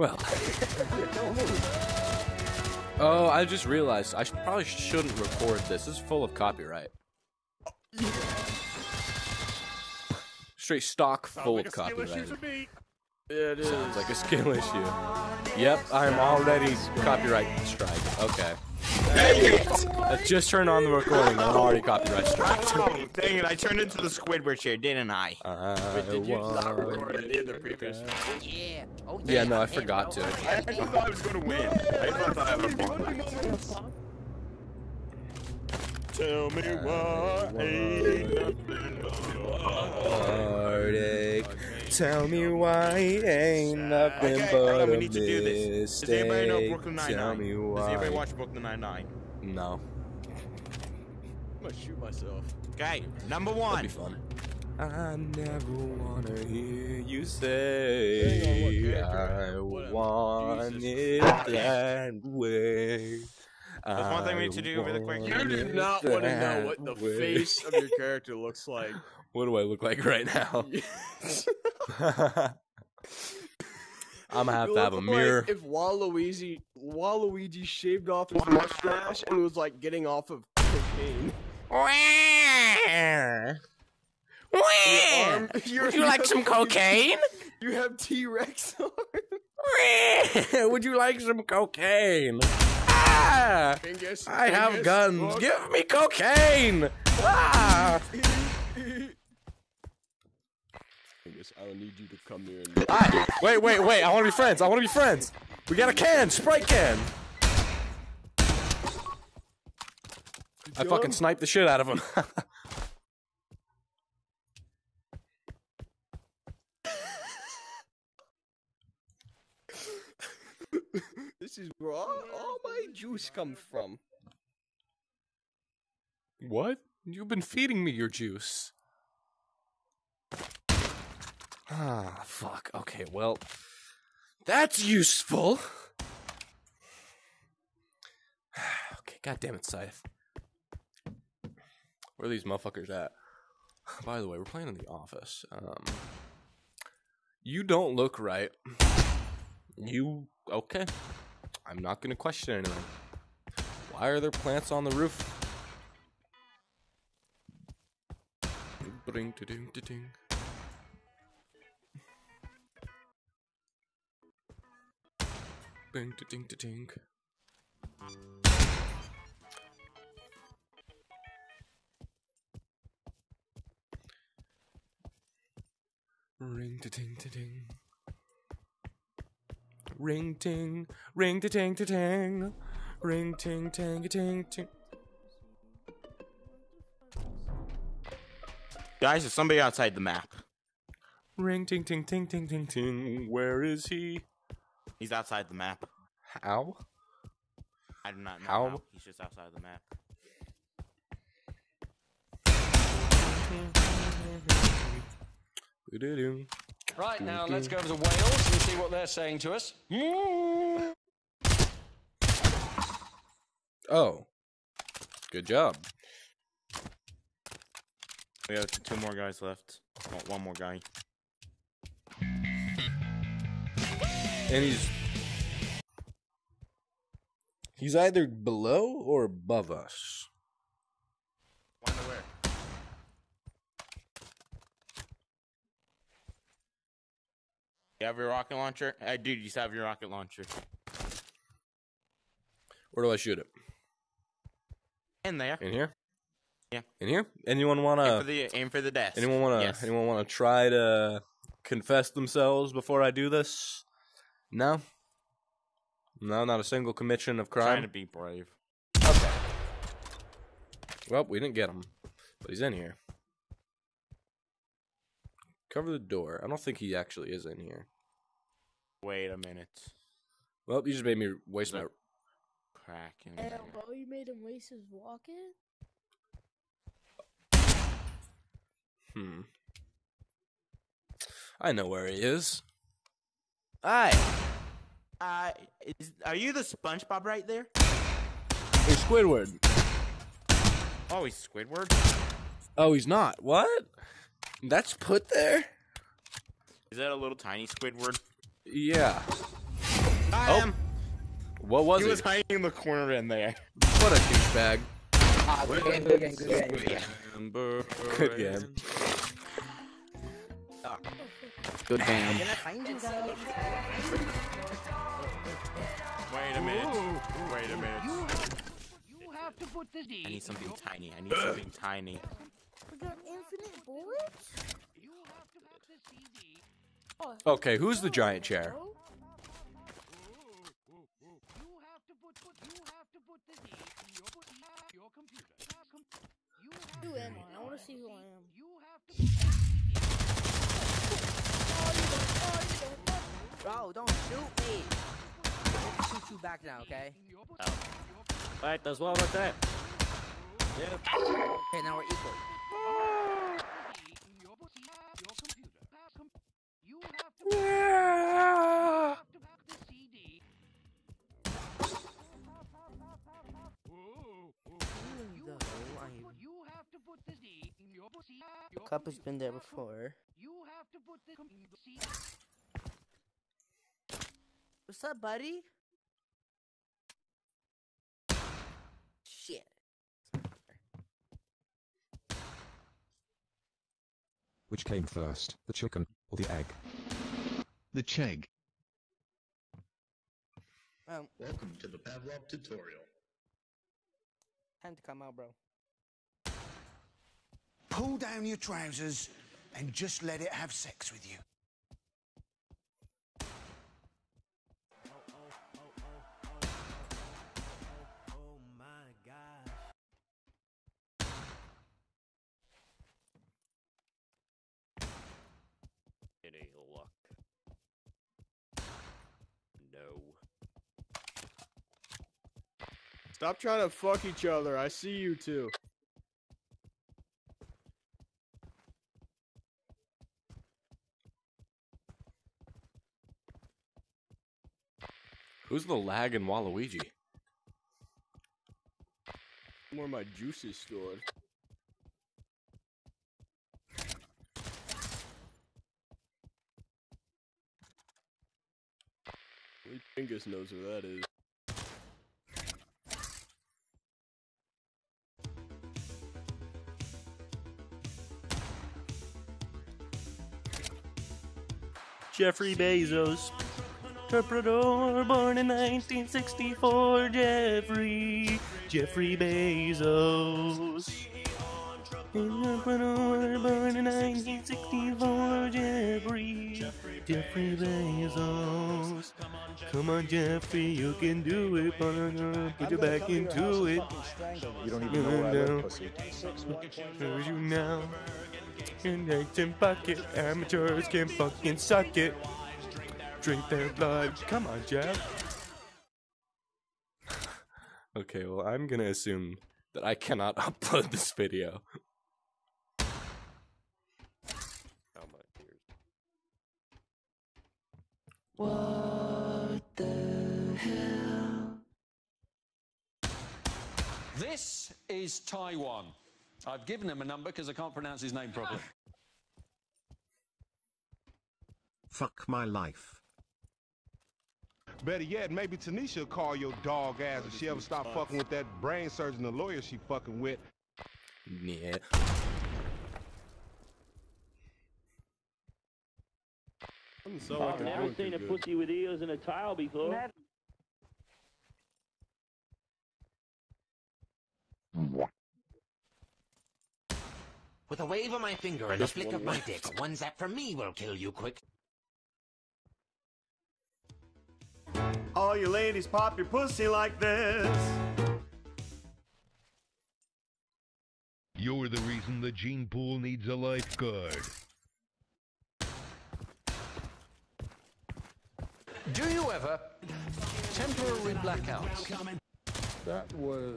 Well. oh, I just realized I probably shouldn't record this. This is full of copyright. Straight stock full of copyright. Yeah, it is. Sounds like a skill issue. Yep, I'm already copyright strike. Okay. Let's just turn on the recording. I'm already copyright strike. Oh, dang it! I turned into the Squidward chair, didn't I? I Did you not want record any of the previous? Yeah. Oh, Yeah, no, I forgot to. I actually thought I was gonna win. I thought I had a fun. Tell me uh, why Tell me why it ain't nothing Okay, but Adam, we need to do this. Does anybody know mistake. Brooklyn Tell Nine-Nine? me Does anybody why. watch Brooklyn Nine-Nine? No, I'm gonna shoot myself. Okay, number one. that'd be fun. I never wanna hear you say? I Whatever. want it that way. That's one thing we need to do really quick. You You do not want to know what the way. face of your character looks like. What do I look like right now? I'm gonna have You to have a look mirror. Like if Waluigi, Waluigi shaved off his mustache and was like getting off of cocaine. Your arm, your, Would you like some cocaine? You have T Rex arm. Would you like some cocaine? Ah! Fingers, I have guns. Give me cocaine. Ah! Fingers, I need you to come here and. Ah! Wait, wait, wait. I want to be friends. I want to be friends. We got a can, Sprite can. I fucking sniped the shit out of him. This is where all, all my juice comes from. what? You've been feeding me your juice. Ah, fuck. Okay, well, that's useful. okay, god damn it, Scythe. Where are these motherfuckers at? By the way, we're playing in the office. Um, you don't look right. You okay? I'm not gonna question anything. Why are there plants on the roof? To ding to ding. Bing to ding to ding. Ring to ding to ding. Ring ting, ring to ting to ting. Ring ting ting ting ting. Guys, there's somebody outside the map. Ring ting ting ting ting ting ting. Where is he? He's outside the map. How? I do not know How? how. He's just outside the map. Right, now let's go over to Wales and see what they're saying to us. Mm. Oh. Good job. We have two more guys left. Oh, one more guy. And he's He's either below or above us. Wonder where? You have your rocket launcher? I do. You just have your rocket launcher. Where do I shoot it? In there. In here? Yeah. In here? Anyone wanna for the aim for the desk. anyone wanna Yes. anyone wanna try to confess themselves before I do this? No? No, not a single commission of crime. Trying crime. to be brave. Okay. Well, we didn't get him, but he's in here. Cover the door. I don't think he actually is in here. Wait a minute. Well, you just made me waste my. Crack in Hey, there. bro, you made him waste his walking? Hmm. I know where he is. Hi. Uh, is, are you the SpongeBob right there? Hey, Squidward. Oh, he's Squidward. Oh, he's not. What? That's put there? Is that a little tiny Squidward? Yeah. I Oh, am. What was He it? was hiding in the corner in there. What a douchebag. Ah, good game, good game, good game. Good game. Good game. Wait a minute. Wait a minute. I need something tiny. I need something tiny. We got infinite bullets? Oh, Okay, who's the giant chair? Oh. Cup has been there before. What's up, buddy? Shit. Which came first, the chicken or the egg? The Chegg. Um, Welcome to the Pavlov tutorial. time to come out, bro. Pull down your trousers and just let it have sex with you. Any luck? No. Stop trying to fuck each other. I see you two. Who's the lag in Waluigi? Where my juice is stored. Only Pingas knows where that is. Jeffrey Bezos. Entrepreneur born in 1964. Jeffrey. Jeffrey Bezos. Entrepreneur born in 1964. Jeffrey. Jeffrey Bezos. Come on, Jeffrey, you can do it. Put your back into it. You don't even know where I live, pussy. Who's you now? In bucket, amateurs can fucking suck it. Drink their blood. Come on, Jeff. Okay, well, I'm gonna assume that I cannot upload this video. Oh my dears. What the hell? This is Taiwan. I've given him a number because I can't pronounce his name properly. Fuck my life. Better yet, maybe Tanisha will call your dog ass if she ever stop fucking with that brain surgeon, the lawyer she fucking with. Yeah. Doesn't sound like they're doing too good. with ears and a tile before. With a wave of my finger and a flick of my dick, one zap from me will kill you quick. All you ladies pop your pussy like this. You're the reason the gene pool needs a lifeguard. Do you ever temporary blackouts? That was.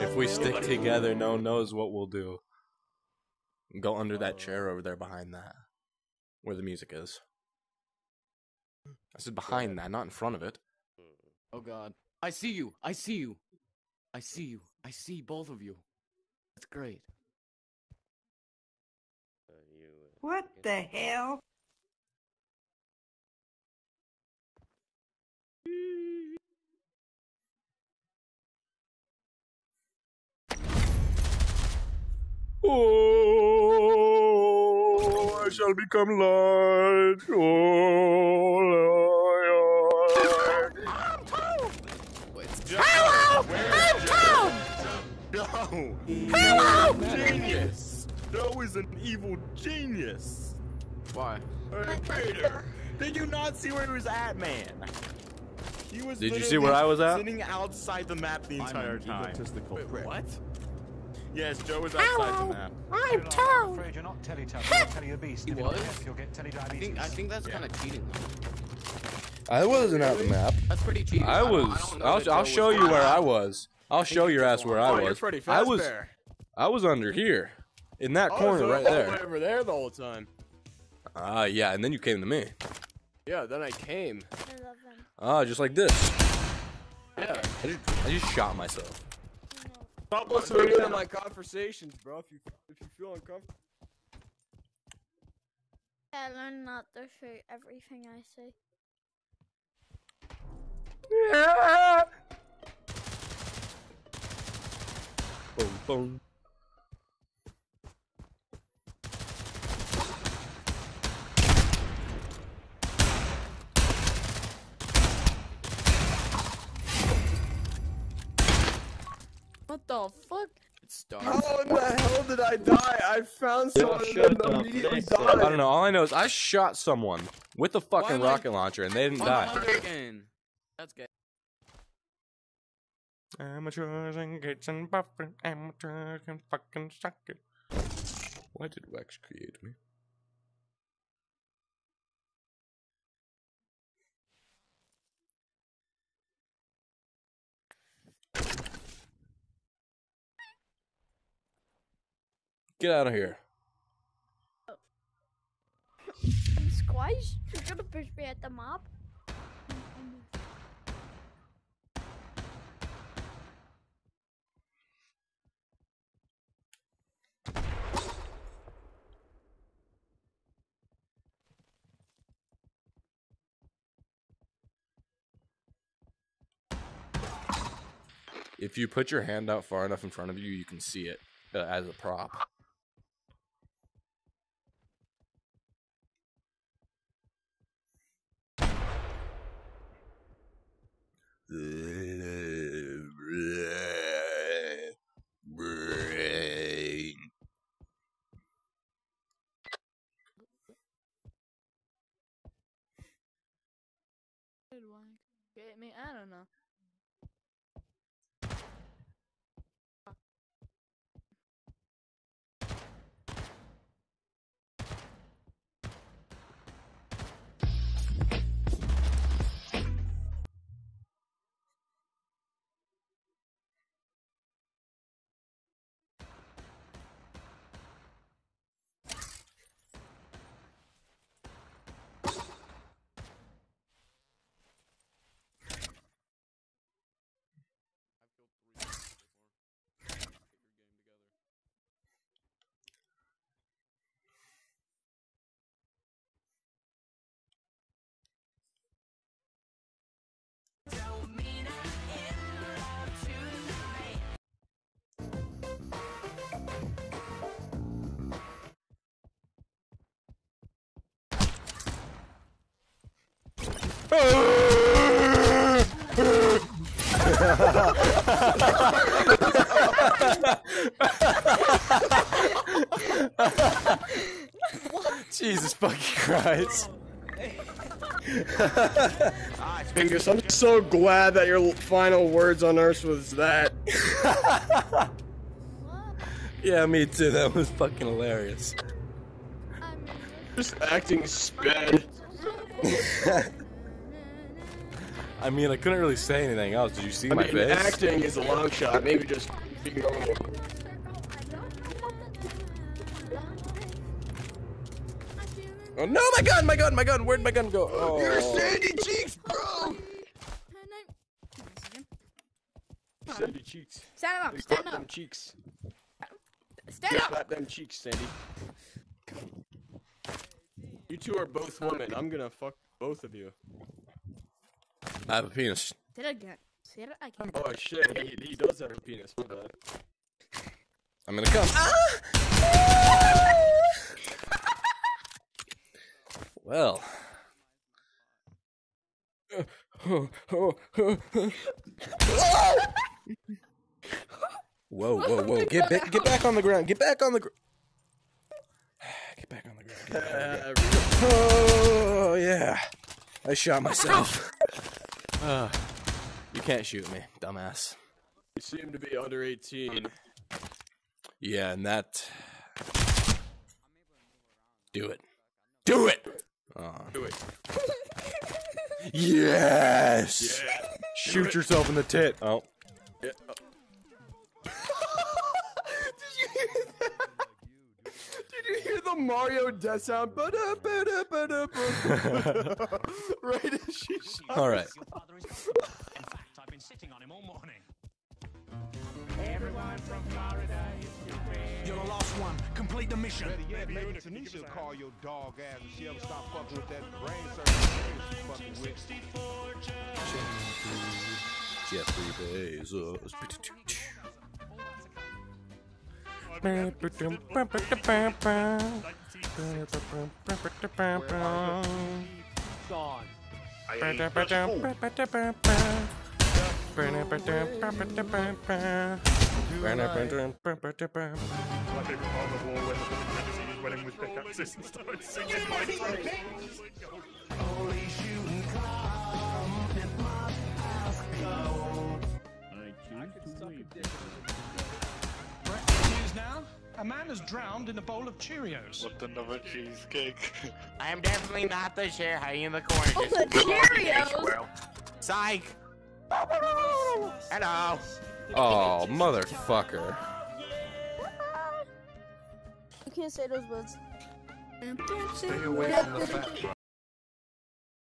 If we stick together, no one knows what we'll do. Go under that chair over there behind that where the music is. I said behind that, not in front of it. Mm. Oh god. I see you. I see you. I see you. I see both of you. That's great. What the hell? Oh shall become large. Oh, Lord. Hello! I'm Tom! No! Hello! Genius! Joe is an evil genius! Why? Hey, Peter! Did you not see where he was at, man? He was Did you see where I was at? Sitting outside the map the entire time. Wait, what? Yes, Joe was outside the map. I'm Tom. afraid you're not telly-telly, you're telly-obese. He you're was? deaf, you'll get I think I think that's kind of cheating. though. I wasn't at the map. That's pretty cheating. I was. don't I'll, I'll show was- you where I was. I'll show your ass where I Oh, you're was. I was. Fazbear. I was under here, in that Oh, corner so right all the way there. over there the whole time. Ah, yeah, and then you came to me. Yeah, then I came. Ah, just like this. Yeah. I just, I just shot myself. Stop listening to my conversations, bro. If you if you feel uncomfortable. I learn not to shoot everything I say. Yeah. Boom, boom. Found someone and then immediately died. I don't know. All I know is I shot someone with a fucking am I- rocket launcher and they didn't Oh, die. I'm again. That's good. Amateurs and gates and buffing, amateurs can fucking suck it. Why did Wex create me? Get out of here. Squash, you're gonna push me at the mob? If you put your hand out far enough in front of you, you can see it uh, as a prop. Get me? I don't know. Jesus fucking Christ. Fingers, I'm so glad that your final words on Earth was that. Yeah, me too. That was fucking hilarious. Just acting sped. I mean, I couldn't really say anything else. Did you see I my mean, face? acting is a long shot. Maybe just be normal. Oh no, my gun, my gun, my gun. Where'd my gun go? Oh. You're sandy cheeks, bro. Sandy cheeks. Stand up, Hey, stand clap them up. cheeks. Stand Yeah, up. Clap them cheeks, Sandy. You two are both women. I'm gonna fuck both of you. I have a penis. Say it again. Say it again. Oh shit, he, he does have a penis. My bad. I'm gonna come. Well. Whoa, whoa, whoa! Get back, get back on the ground! Get back on the ground! Get back on the ground! Get back on the ground. Oh yeah, I shot myself. uh, you can't shoot me, dumbass. You seem to be under 18. Yeah, and that. Do it. Do it. Uh, Do it. yes. Yeah. Shoot yourself in the tit. Oh. Yeah. Did you hear that? Did you hear the Mario death sound? Ba-da, ba-da, ba-da, ba-da. right as she shot All right. I've been sitting on him all morning. Everyone from Florida is You're the last one. Complete the mission. Better yet, maybe Tanisha will call your dog ass if she ever stop fucking with that brain surgery she fucking with. Jeffrey Bezos. Gone. News A is drowned in a bowl of Cheerios. What another cheesecake? I am definitely not the chair hiding in the corner. Oh, just- the Cheerios! Psych. Hello. Oh, motherfucker. You can't say those words. Stay away from the fat